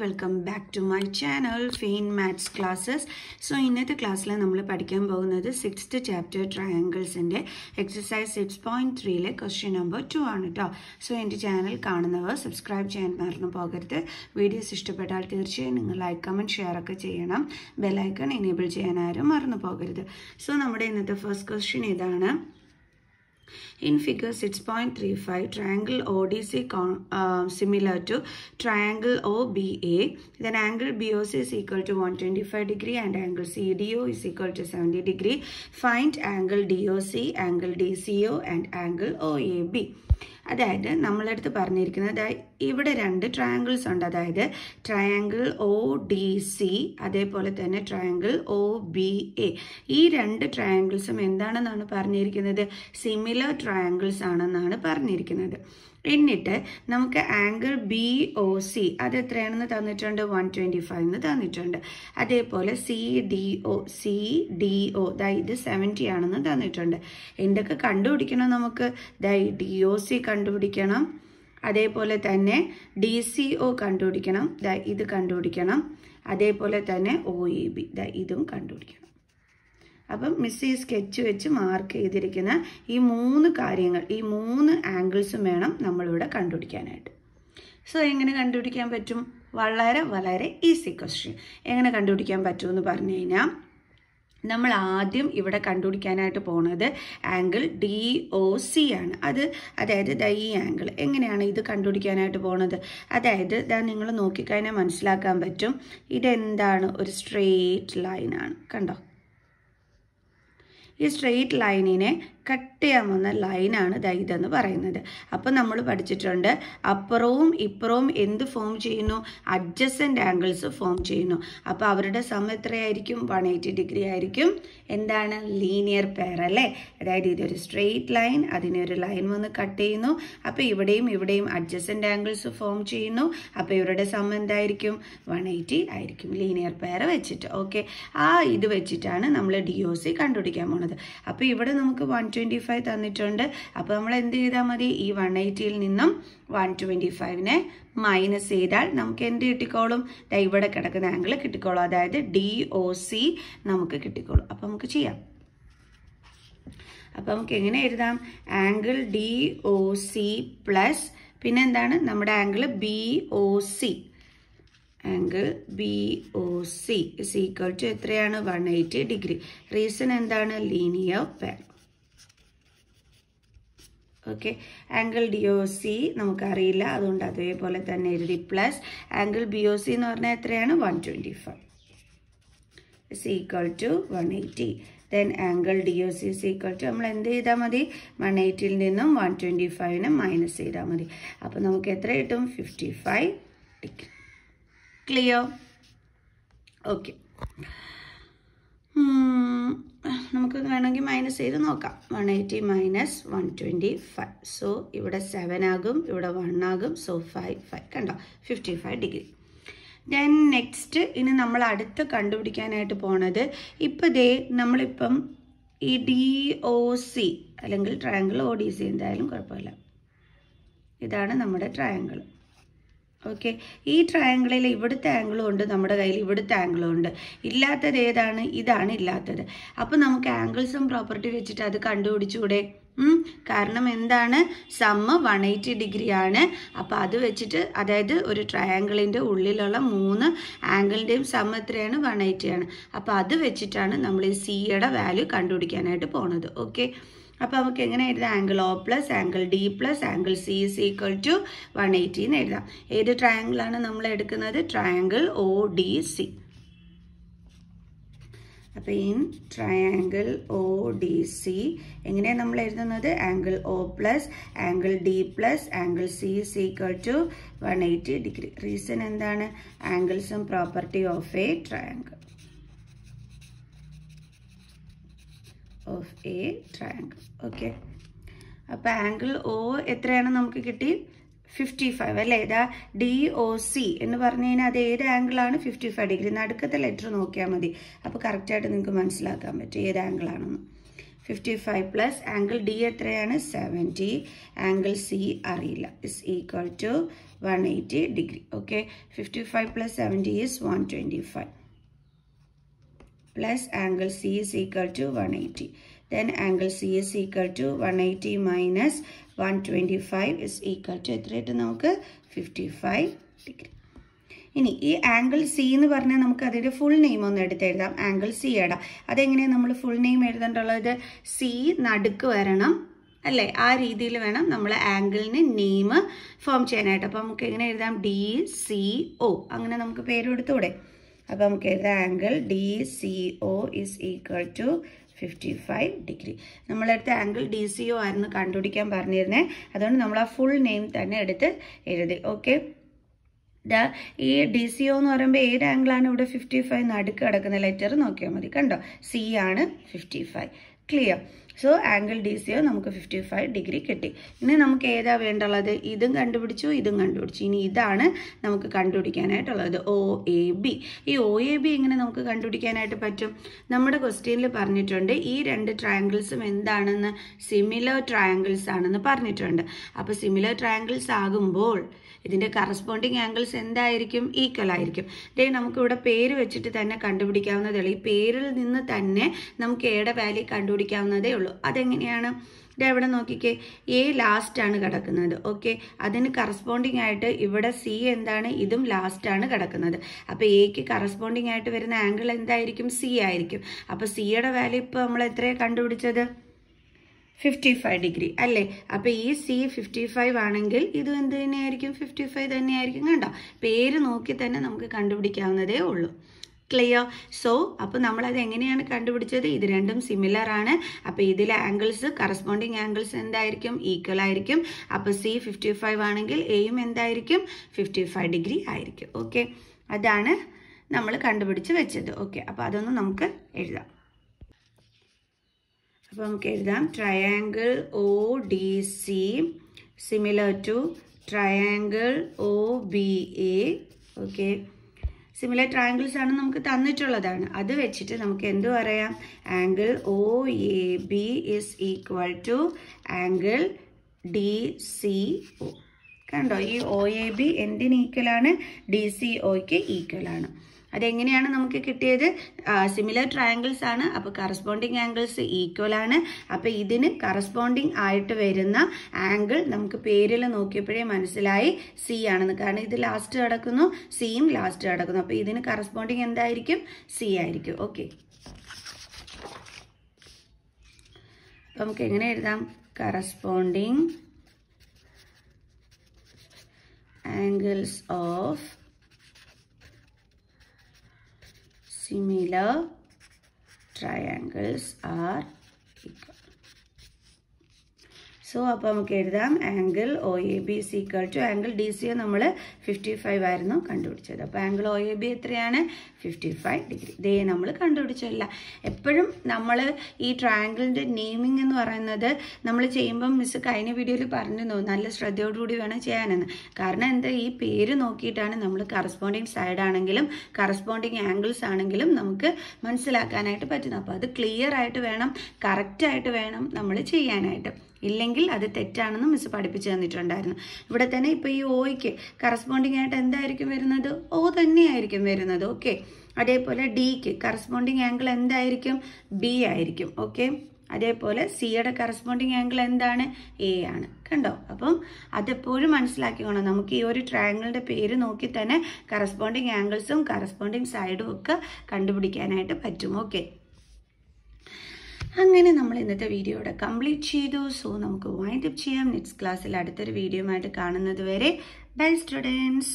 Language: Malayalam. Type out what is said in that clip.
Welcome back to my channel fine maths classes so ഇന്നത്തെ ക്ലാസ്സിൽ നമ്മൾ പഠിക്കാൻ പോകുന്നത് സിക്സ്ത് ചാപ്റ്റർ ട്രയാങ്കിൾസിന്റെ എക്സസൈസ് സിക്സ് പോയിന്റ് ത്രീയിലെ ക്വസ്റ്റ്യൻ നമ്പർ ടു ആണ് കേട്ടോ സോ എന്റെ ചാനൽ കാണുന്നവർ സബ്സ്ക്രൈബ് ചെയ്യാൻ മറന്നു പോകരുത്. വീഡിയോസ് ഇഷ്ടപ്പെട്ടാൽ തീർച്ചയായും നിങ്ങൾ ലൈക്ക് കമന്റ് ഷെയർ ഒക്കെ ചെയ്യണം. ബെല്ലൈക്കൺ എനേബിൾ ചെയ്യാൻ ആരും മറന്നു പോകരുത്. സോ നമ്മുടെ ഇന്നത്തെ ഫസ്റ്റ് ക്വസ്റ്റ്യൻ ഇതാണ്. In figure 6.35, triangle ODC con, uh, similar to triangle OBA. Then angle BOC is equal to 125 degree and angle CDO is equal to 70 degree. Find angle DOC, angle DCO and angle OAB. അതായത് നമ്മളടുത്ത് പറഞ്ഞിരിക്കുന്നത് ഇവിടെ രണ്ട് ട്രയാങ്കിൾസ് ഉണ്ട് അതായത് ട്രയാങ്കിൾ ഒ ഡി സി അതേപോലെ തന്നെ ട്രയാങ്കിൾ ഒ ബി എ ഈ രണ്ട് ട്രയാങ്കിൾസും എന്താണെന്നാണ് പറഞ്ഞിരിക്കുന്നത് സിമിലർ ട്രയാങ്കിൾസ് ആണെന്നാണ് പറഞ്ഞിരിക്കുന്നത്. എന്നിട്ട് നമുക്ക് ആംഗിൾ ബി ഒ സി അത് എത്രയാണെന്ന് തന്നിട്ടുണ്ട്? വൺ ട്വന്റി ഫൈവ് എന്ന് തന്നിട്ടുണ്ട്. അതേപോലെ C D O C D O ദാ ഇത് സെവന്റി ആണെന്ന് തന്നിട്ടുണ്ട്. എന്തൊക്കെ കണ്ടുപിടിക്കണം നമുക്ക്? ദൈ ഡി ഒ സി കണ്ടുപിടിക്കണം. അതേപോലെ തന്നെ ഡി സി ഒ കണ്ടുപിടിക്കണം. ദാ ഇത് കണ്ടുപിടിക്കണം. അതേപോലെ തന്നെ ഒ ഇ ബി ദാ ഇതും കണ്ടുപിടിക്കണം. അപ്പം മിസ് ഈ സ്കെച്ച് വെച്ച് മാർക്ക് ചെയ്തിരിക്കുന്ന ഈ മൂന്ന് കാര്യങ്ങൾ ഈ മൂന്ന് ആംഗിൾസും വേണം നമ്മളിവിടെ കണ്ടുപിടിക്കാനായിട്ട്. സോ എങ്ങനെ കണ്ടുപിടിക്കാൻ പറ്റും? വളരെ വളരെ ഈസി ക്വസ്റ്റ്യൻ എങ്ങനെ കണ്ടുപിടിക്കാൻ പറ്റുമെന്ന് പറഞ്ഞു കഴിഞ്ഞാൽ നമ്മൾ ആദ്യം ഇവിടെ കണ്ടുപിടിക്കാനായിട്ട് പോണത് ആംഗിൾ ഡി ഒ സി ആണ്. അത് അതായത് ദ ഈ ആംഗിൾ എങ്ങനെയാണ് ഇത് കണ്ടുപിടിക്കാനായിട്ട് പോണത്? അതായത് ഇതാ നിങ്ങൾ നോക്കിക്കഴിഞ്ഞാൽ മനസ്സിലാക്കാൻ പറ്റും ഇതെന്താണ്? ഒരു സ്ട്രെയിറ്റ് ലൈനാണ് കണ്ടോ? ഈ സ്ട്രെയിറ്റ് ലൈനിനെ കട്ട് ചെയ്യാൻ വന്ന ലൈനാണ് ദാ പറയുന്നത്. അപ്പോൾ നമ്മൾ പഠിച്ചിട്ടുണ്ട് അപ്പുറവും ഇപ്പുറവും എന്ത് ഫോം ചെയ്യുന്നു? അഡ്ജസ്റ്റന്റ് ആംഗിൾസ് ഫോം ചെയ്യുന്നു. അപ്പോൾ അവരുടെ സം എത്രയായിരിക്കും? വൺ എയ്റ്റി ഡിഗ്രി ആയിരിക്കും. എന്താണ്? ലീനിയർ പെയർ അല്ലേ? അതായത് ഇതൊരു സ്ട്രെയിറ്റ് ലൈൻ അതിനെ ഒരു ലൈൻ വന്ന് കട്ട് ചെയ്യുന്നു. അപ്പോൾ ഇവിടെയും ഇവിടെയും അഡ്ജസ്റ്റന്റ് ആംഗിൾസ് ഫോം ചെയ്യുന്നു. അപ്പോൾ ഇവരുടെ സം എന്തായിരിക്കും? വൺ എയ്റ്റി ആയിരിക്കും. ലീനിയർ പെയർ വെച്ചിട്ട്. ഓക്കെ ആ ഇത് വെച്ചിട്ടാണ് നമ്മൾ ഡി കണ്ടുപിടിക്കാൻ പോണത്. അപ്പോൾ ഇവിടെ നമുക്ക് വൺ ട്വന്റി ഫൈവ് തന്നിട്ടുണ്ട്. അപ്പോൾ നമ്മൾ എന്ത് ചെയ്താൽ മതി? ഈ വൺ എയ്റ്റിയിൽ നിന്നും വൺ ട്വന്റി ഫൈവിനെ മൈനസ് ചെയ്താൽ നമുക്ക് എന്ത് കിട്ടിക്കോളും? ഇവിടെ കിടക്കുന്ന ആംഗിൾ കിട്ടിക്കോളും. അതായത് ഡി ഒ സി നമുക്ക് കിട്ടിക്കോളും. അപ്പോൾ നമുക്ക് ചെയ്യാം. അപ്പോൾ നമുക്ക് എങ്ങനെ എഴുതാം? Angle D O C plus പിന്നെ എന്താണ്? നമ്മുടെ angle B O C angle B O C is equal to എത്രയാണ്? വൺ എയ്റ്റി ഡിഗ്രി റീസൺ എന്താണ്? Linear pair okay angle D O C നമുക്കറിയില്ല. അതുകൊണ്ട് അതേപോലെ തന്നെ എഴുതി. Plus angle B O C എന്ന് പറഞ്ഞാൽ എത്രയാണ്? One twenty five is equal to one eighty then angle D O C is equal to നമ്മൾ എന്ത് ചെയ്താൽ മതി? വൺ എയ്റ്റിയിൽ നിന്നും വൺ ട്വന്റി ഫൈവിന് മൈനസ് ചെയ്താൽ മതി. അപ്പോൾ നമുക്ക് എത്ര കിട്ടും? Fifty five degree clear okay നമുക്ക് വേണമെങ്കിൽ മൈനസ് ചെയ്ത് നോക്കാം. One eighty minus one twenty five so ഇവിടെ സെവൻ ആകും ഇവിടെ വൺ ആകും. സോ ഫൈവ് ഫൈവ് കണ്ടോ? Fifty five degree then next ഇനി നമ്മൾ അടുത്ത് കണ്ടുപിടിക്കാനായിട്ട് പോണത് ഇപ്പം ദേ നമ്മളിപ്പം ഈ ഡി ഒ സി അല്ലെങ്കിൽ ട്രയാങ്കിൾ ഒ ഡി സി എന്തായാലും കുഴപ്പമില്ല. ഇതാണ് നമ്മുടെ ട്രയാങ്കിൾ ഓക്കെ ഈ ട്രയാങ്കിളിൽ ഇവിടുത്തെ ആംഗിളും ഉണ്ട് നമ്മുടെ കയ്യിൽ ഇവിടുത്തെ ആംഗിളും ഉണ്ട്. ഇല്ലാത്തത് ഏതാണ്? ഇതാണ് ഇല്ലാത്തത്. അപ്പോൾ നമുക്ക് ആംഗിൾസും പ്രോപ്പർട്ടി വെച്ചിട്ട് അത് കണ്ടുപിടിച്ചുകൂടെ കാരണം എന്താണ്? സമ്മ് വൺ എയ്റ്റി ഡിഗ്രി ആണ്. അപ്പോൾ അത് വെച്ചിട്ട് അതായത് ഒരു ട്രയാങ്കിളിന്റെ ഉള്ളിലുള്ള മൂന്ന് ആംഗിളിന്റെയും സം എത്രയാണ്? വൺ എയ്റ്റി ആണ്. അപ്പോൾ അത് വെച്ചിട്ടാണ് നമ്മൾ ഈ സിയുടെ വാല്യൂ കണ്ടുപിടിക്കാനായിട്ട് പോണത്. ഓക്കെ അപ്പോൾ നമുക്ക് എങ്ങനെ എഴുതാം? Angle O plus angle D plus angle C is equal to one eighty എന്ന് എഴുതാം. ഏത് ട്രയാങ്കിളാണ് നമ്മൾ എടുക്കുന്നത്? ട്രയാങ്കിൾ ഒ ഡി സി അപ്പോൾ in triangle O D C എങ്ങനെയാണ് നമ്മൾ എഴുതുന്നത്? Angle O plus angle D plus angle C is equal to one eighty degree reason എന്താണ്? ആംഗിൾസും property of a triangle of a triangle okay അപ്പോൾ ആംഗിൾ ഒ എത്രയാണ് നമുക്ക് കിട്ടി? ഫിഫ്റ്റി ഫൈവ് അല്ലേ? ഇതാ ഡി ഒ സി എന്ന് പറഞ്ഞു കഴിഞ്ഞാൽ അത് ഏത് ആംഗിളാണ് ഫിഫ്റ്റി ഫൈവ് ഡിഗ്രി. നടുക്കത്തെ ലെറ്റർ നോക്കിയാൽ മതി. അപ്പോൾ കറക്റ്റായിട്ട് നിങ്ങൾക്ക് മനസ്സിലാക്കാൻ പറ്റും ഏത് ആംഗിളാണെന്ന് fifty five plus angle D എത്രയാണ്? സെവന്റി ആംഗിൾ സി അറിയില്ല. Is equal to one eighty degree okay fifty five plus seventy is one twenty five plus angle C is equal to 180. Then angle C is equal to 180 minus 125 is equal to എത്രയായിട്ട് നമുക്ക്? 55 ഡിഗ്രി ഇനി ഈ ആംഗിൾ സി എന്ന് പറഞ്ഞാൽ നമുക്ക് അതിന്റെ ഫുൾ നെയിം ഒന്ന് എടുത്തെഴുതാം ആംഗിൾ സി ഇടാം അതെങ്ങനെയാണ് നമ്മൾ ഫുൾ നെയിം എഴുതേണ്ടുള്ളത് സി നടുക്ക് വരണം അല്ലേ? ആ രീതിയിൽ വേണം നമ്മൾ ആംഗിളിന് നെയിം ഫോം ചെയ്യാനായിട്ട്. അപ്പോൾ നമുക്ക് എങ്ങനെ എഴുതാം? ഡി സി ഒ അങ്ങനെ നമുക്ക് പേര് കൊടുത്തൂടെ അപ്പോൾ നമുക്ക് എഴുതാം. Angle D C O is equal to fifty five degree. നമ്മളെടുത്ത angle D C O ആയിരുന്നു കണ്ടുപിടിക്കാൻ പറഞ്ഞിരുന്നേ. അതുകൊണ്ട് നമ്മൾ ആ ഫുൾ നെയിം തന്നെ എടുത്ത് എഴുതി. ഓക്കെ ഈ ഡി സി ഒ എന്ന് പറയുമ്പോൾ ഏത് ആംഗിളാണ് ഇവിടെ ഫിഫ്റ്റി ഫൈവ് നടുക്ക് കിടക്കുന്ന ലെറ്റർ നോക്കിയാൽ മതി. കണ്ടോ? സി ആണ് fifty five clear so angle D C O നമുക്ക് ഫിഫ്റ്റി ഫൈവ് ഡിഗ്രി കിട്ടി. ഇനി നമുക്ക് ഏതാ വേണ്ടുള്ളത്? ഇതും കണ്ടുപിടിച്ചു ഇതും കണ്ടുപിടിച്ചു. ഇനി ഇതാണ് നമുക്ക് കണ്ടുപിടിക്കാനായിട്ടുള്ളത്. ഒ എ ബി ഈ ഒ എ ബി എങ്ങനെ നമുക്ക് കണ്ടുപിടിക്കാനായിട്ട് പറ്റും? നമ്മുടെ ക്വസ്റ്റ്യനിൽ പറഞ്ഞിട്ടുണ്ട് ഈ രണ്ട് ട്രയാങ്കിൾസും എന്താണെന്ന്? സിമിലർ ട്രയാങ്കിൾസ് ആണെന്ന് പറഞ്ഞിട്ടുണ്ട്. അപ്പോൾ സിമിലർ ട്രയാങ്കിൾസ് ആകുമ്പോൾ ഇതിന്റെ കറസ്പോണ്ടിങ് ആംഗിൾസ് എന്തായിരിക്കും? ഈക്വൽ ആയിരിക്കും. ദേ നമുക്കിവിടെ പേര് വെച്ചിട്ട് തന്നെ കണ്ടുപിടിക്കാവുന്നതേ ഉള്ളൂ. ഈ പേരിൽ നിന്ന് തന്നെ നമുക്ക് എയുടെ വാല്യൂ കണ്ടുപിടിക്കാവുന്നതേ ഉള്ളൂ. അതെങ്ങനെയാണ്? ഇതാ എവിടെ നോക്കിക്കേ. എ ലാസ്റ്റ് ആണ് കിടക്കുന്നത്. ഓക്കെ അതിന് കറസ്പോണ്ടിങ് ആയിട്ട് ഇവിടെ സി എന്താണ്? ഇതും ലാസ്റ്റ് ആണ് കിടക്കുന്നത്. അപ്പോൾ എക്ക് കറസ്പോണ്ടിങ് ആയിട്ട് വരുന്ന ആംഗിൾ എന്തായിരിക്കും? സി ആയിരിക്കും. അപ്പോൾ സിയുടെ വാല്യൂ ഇപ്പോൾ നമ്മൾ എത്രയാണ് കണ്ടുപിടിച്ചത്? ഫിഫ്റ്റി ഫൈവ് ഡിഗ്രി അല്ലേ? അപ്പോൾ ഈ സി ഫിഫ്റ്റി ഫൈവ് ആണെങ്കിൽ ഇത് എന്ത് തന്നെയായിരിക്കും? ഫിഫ്റ്റി ഫൈവ് തന്നെയായിരിക്കും. കണ്ടോ? പേര് നോക്കി തന്നെ നമുക്ക് കണ്ടുപിടിക്കാവുന്നതേ ഉള്ളൂ. ക്ലിയർ സോ അപ്പോൾ നമ്മളത് എങ്ങനെയാണ് കണ്ടുപിടിച്ചത്? ഇത് രണ്ടും സിമിലർ ആണ്. അപ്പോൾ ഇതിലെ ആംഗിൾസ് കറസ്പോണ്ടിങ് ആംഗിൾസ് എന്തായിരിക്കും? ഈക്വൽ ആയിരിക്കും. അപ്പോൾ സി ഫിഫ്റ്റി ഫൈവ് ആണെങ്കിൽ എയും എന്തായിരിക്കും? ഫിഫ്റ്റി ഫൈവ് ഡിഗ്രി ആയിരിക്കും. ഓക്കെ അതാണ് നമ്മൾ കണ്ടുപിടിച്ച് വെച്ചത്. ഓക്കെ അപ്പോൾ അതൊന്ന് നമുക്ക് എഴുതാം. അപ്പോൾ നമുക്ക് എഴുതാം. Triangle O D C similar to triangle O B A okay similar triangles ആണ് നമുക്ക് തന്നിട്ടുള്ളതാണ്. അത് വെച്ചിട്ട് നമുക്ക് എന്ത് പറയാം? Angle O A B is equal to angle D C O കണ്ടോ? ഈ ഒ എ ബി എന്തിന് ഈക്വലാണ് ഡി സി ഒയ്ക്ക് ഈക്വലാണ് അതെങ്ങനെയാണ് നമുക്ക് കിട്ടിയത്? സിമിലർ ട്രയാങ്കിൾസ് ആണ്. അപ്പോൾ കറസ്പോണ്ടിങ് ആംഗിൾസ് ഈക്വൽ ആണ്. അപ്പോൾ ഇതിന് കറസ്പോണ്ടിങ് ആയിട്ട് വരുന്ന ആംഗിൾ നമുക്ക് പേരിൽ നോക്കിയപ്പോഴേ മനസ്സിലായി സി ആണെന്ന്. കാരണം ഇത് ലാസ്റ്റ് കിടക്കുന്നു സിയും ലാസ്റ്റ് കിടക്കുന്നു. അപ്പോൾ ഇതിന് കറസ്പോണ്ടിങ് എന്തായിരിക്കും? സി ആയിരിക്കും. ഓക്കെ അപ്പോൾ നമുക്ക് എങ്ങനെ എഴുതാം? Corresponding angles of similar triangles are equal. So അപ്പോൾ നമുക്ക് എഴുതാം angle O A B is equal to angle D C നമ്മൾ ഫിഫ്റ്റി ഫൈവ് ആയിരുന്നു കണ്ടുപിടിച്ചത്. അപ്പോൾ ആംഗിൾ ഒ എ ബി എത്രയാണ്? ഫിഫ്റ്റി ഫൈവ് ഡിഗ്രി ഇതേ നമ്മൾ കണ്ടുപിടിച്ചല്ല എപ്പോഴും നമ്മൾ ഈ ട്രയാങ്കിളിന്റെ നെയിമിംഗ് എന്ന് പറയുന്നത് നമ്മൾ ചെയ്യുമ്പം മിസ് കഴിഞ്ഞ വീഡിയോയിൽ പറഞ്ഞിരുന്നു നല്ല ശ്രദ്ധയോടുകൂടി വേണം ചെയ്യാനെന്ന്. കാരണം എന്താ? ഈ പേര് നോക്കിയിട്ടാണ് നമ്മൾ കറസ്പോണ്ടിങ് സൈഡ് ആണെങ്കിലും കറസ്പോണ്ടിങ് ആംഗിൾസ് ആണെങ്കിലും നമുക്ക് മനസ്സിലാക്കാനായിട്ട് പറ്റുന്നത്. അപ്പോൾ അത് ക്ലിയർ ആയിട്ട് വേണം കറക്റ്റായിട്ട് വേണം നമ്മൾ ചെയ്യാനായിട്ട്. ഇല്ലെങ്കിൽ അത് തെറ്റാണെന്ന് മിസ് പഠിപ്പിച്ചു തന്നിട്ടുണ്ടായിരുന്നു. ഇവിടെ തന്നെ ഇപ്പോൾ ഈ ഓയ്ക്ക് കറസ്പോണ്ടിങ് ആയിട്ട് എന്തായിരിക്കും വരുന്നത്? ഓ തന്നെയായിരിക്കും വരുന്നത്. ഓക്കെ. അതേപോലെ ഡിക്ക് കറസ്പോണ്ടിങ് ആംഗിൾ എന്തായിരിക്കും? ബി ആയിരിക്കും. ഓക്കെ. അതേപോലെ സിയുടെ കറസ്പോണ്ടിങ് ആംഗിൾ എന്താണ്? എ ആണ്. കണ്ടോ? അപ്പം അതെപ്പോഴും മനസ്സിലാക്കിക്കോണം. നമുക്ക് ഈ ഒരു ട്രയാങ്കിളിന്റെ പേര് നോക്കി തന്നെ കറസ്പോണ്ടിങ് ആംഗിൾസും കറസ്പോണ്ടിങ് സൈഡും ഒക്കെ കണ്ടുപിടിക്കാനായിട്ട് പറ്റും. ഓക്കെ. അങ്ങനെ നമ്മൾ ഇന്നത്തെ വീഡിയോ ഇവിടെ കംപ്ലീറ്റ് ചെയ്തു. സോ നമുക്ക് വൈൻഡ് അപ്പ് ചെയ്യാം. നെക്സ്റ്റ് ക്ലാസ്സിൽ അടുത്തൊരു വീഡിയോ ആയിട്ട് കാണുന്നത് വരെ. By students